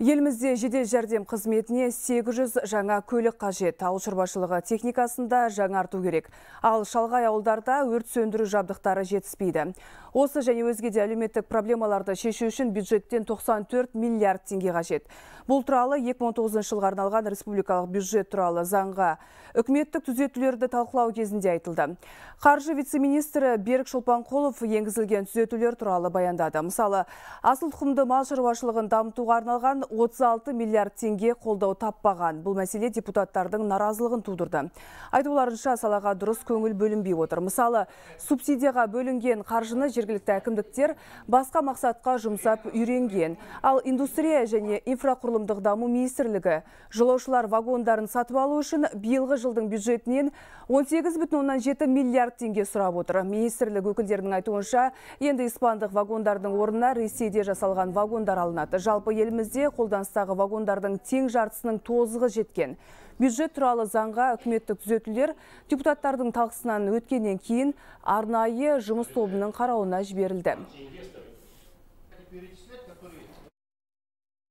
Елімізде жедел жәрдем қызметіне 800 жаңа көлік қажет. Ауыл шаруашылығы техникасында жаңарту керек. Ал шалғай ауылдарда өрт сөндіру жабдықтары жетіспейді. Осы және өзге де әлеуметтік проблемаларды шешу үшін бюджеттен 94 миллиард теңге қажет. Бұл туралы 2019 жылға арналған республикалық бюджет туралы заңға үкіметтік түзетулерді талқылау кезінде айтылды. Қаржы вице-министрі Берік Шолпанқұлов енгізілген түзетулер туралы баяндады. Мысалы, асыл тұқымды мал шаруашылығын дамытуға арналған 36 миллиард теңге қолдау таппаған. Бұл мәселе депутаттардың наразылығын тудырды. Айтуларынша салаға дұрыс көңіл бөлінбей отыр. Мысалы, субсидияға бөлінген қаржыны жергілікті әкімдіктер басқа мақсатқа жұмсап үйренген. Ал индустрия және инфрақұрылымдық даму министрлігі жолаушылар вагондарын сатып алу үшін биылғы жылдың бюджетінен 18,7 миллиард теңге сұрап отыр. Министрлік өкілдерінің айтуынша, енді испандық вагондардың орнына Ресейде жасалған вагондар алынады. Жалпы елімізде қолданыстағы вагондардың тең жартысының тозығы жеткен. Бюджет туралы заңға үкіметтік түзетулер депутаттардың талқысынан өткеннен кейін арнайы жұмыс тобының қарауына жіберілді.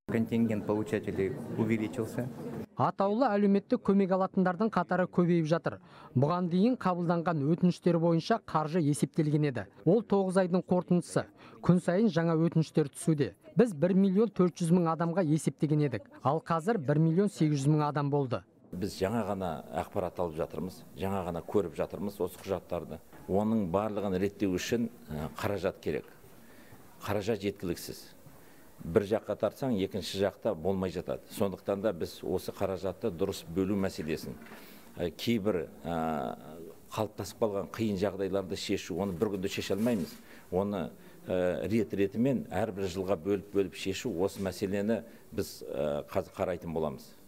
контингент получателей увеличился. Атаулы әлеуметтік көмек алатындардың қатары көбейіп жатыр. Бұған дейін қабылданған өтініштер бойынша қаржы есептелген еді. Ол 9 айдың қорытындысы. Күн сайын жаңа өтініштер түсуде. Біз 1 миллион 400 мың адамға есептеген едік. Ал қазір 1 миллион 800 мың адам болды. біз жаңа ғана ақпарат алып жатырмыз жаңа ғана көріп жатырмыз осы құжаттарды оның барлығын реттеу үшін қаражат керек қаражат жеткіліксіз бір жаққа тартсаң екінші жақта болмай жатады. Сондықтан да біз осы қаражатты дұрыс бөлу мәселесін ә, кейбір ә, қалыптасып қалған қиын жағдайларды шешу оны бір күнде шеше алмаймыз. Оны ә, рет ретімен әрбір жылға бөліп бөліп шешу осы мәселені біз қазір қарайтын боламыз.